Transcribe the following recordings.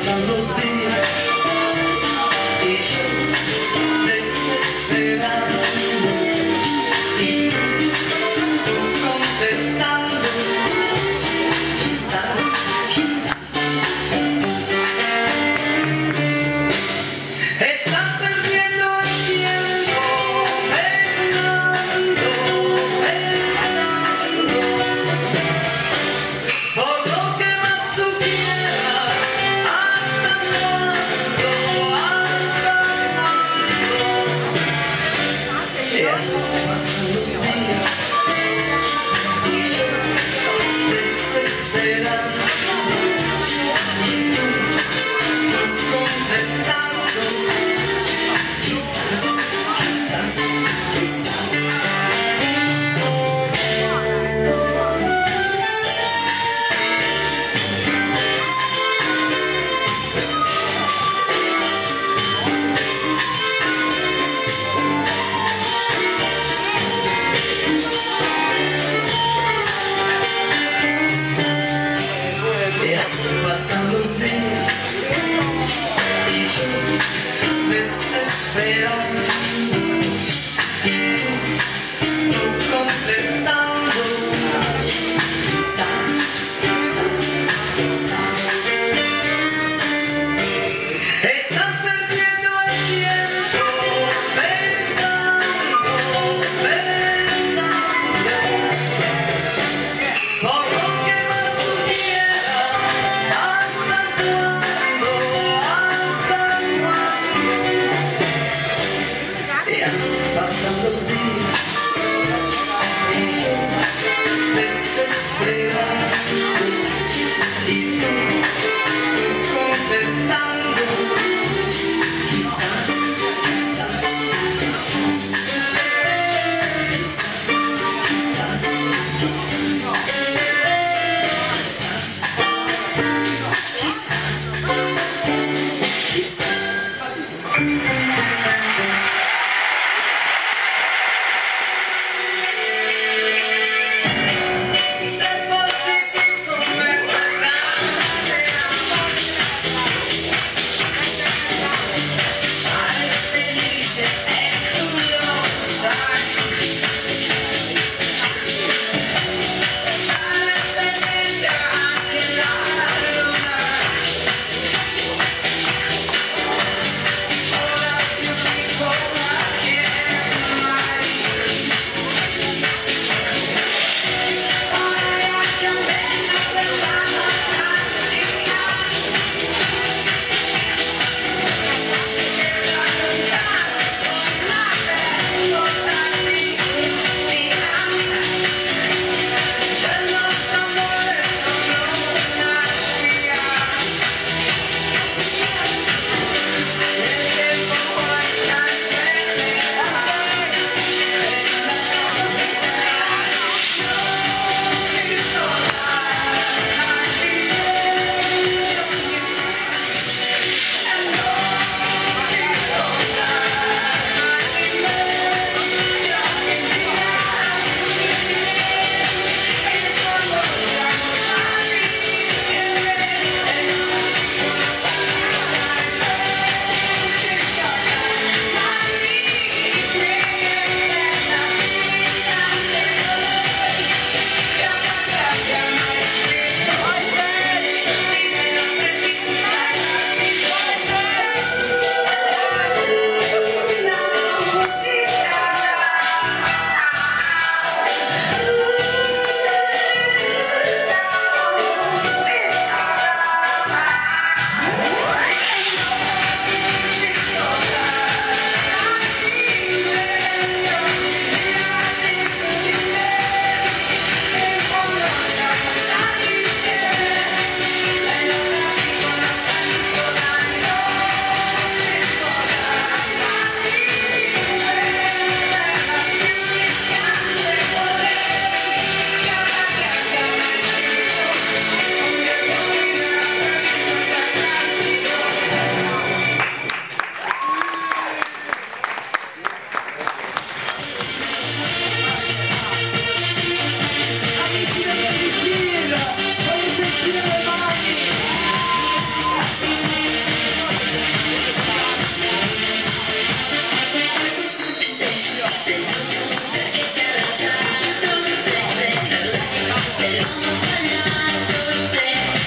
pasan los días y yo desesperado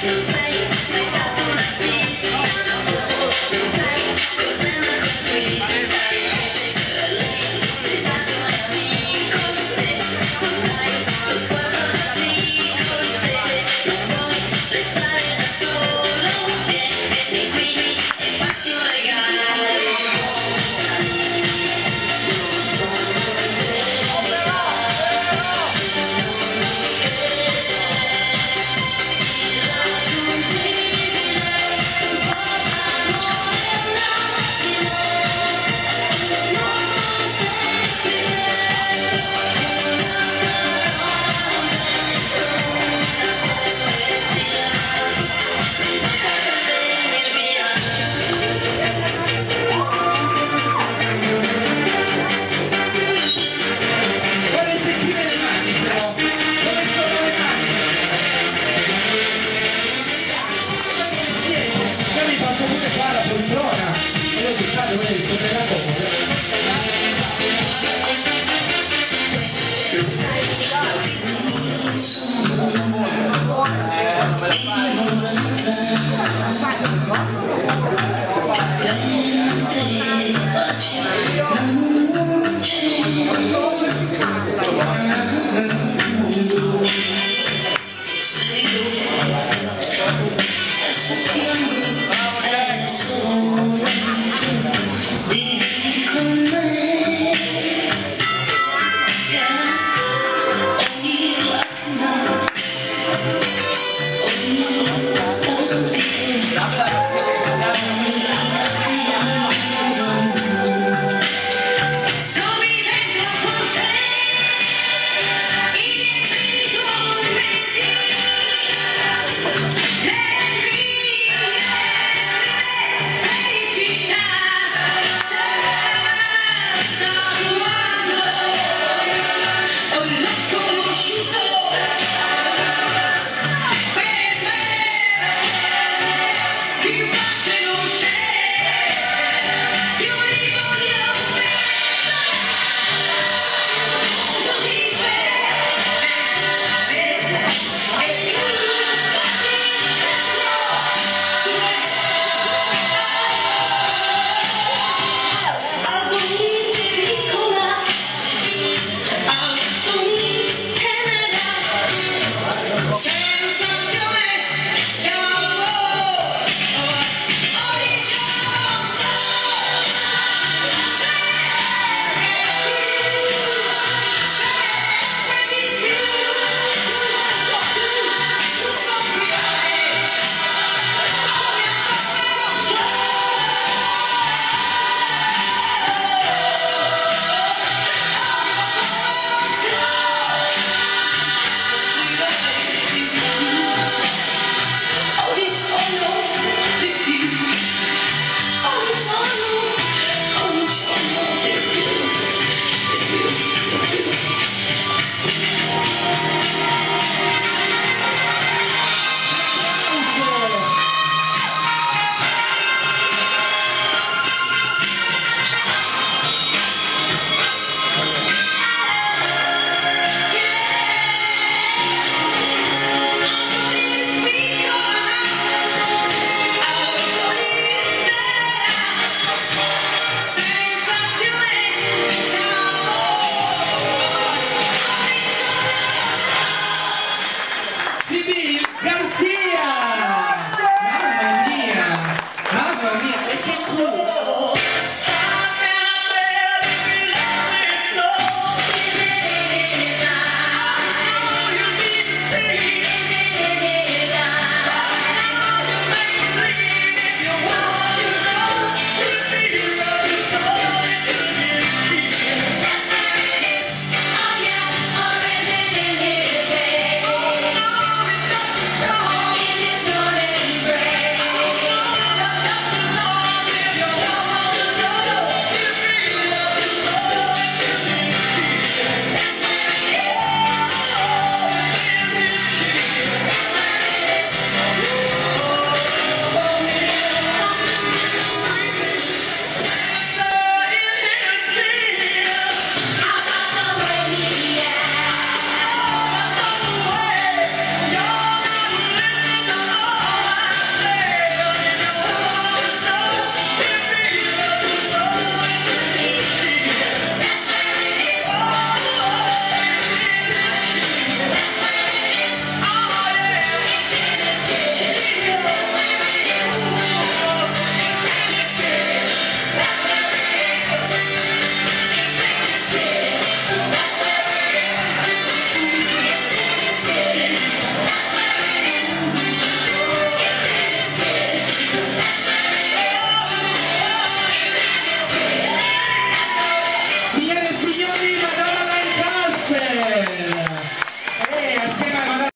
She's Gracias.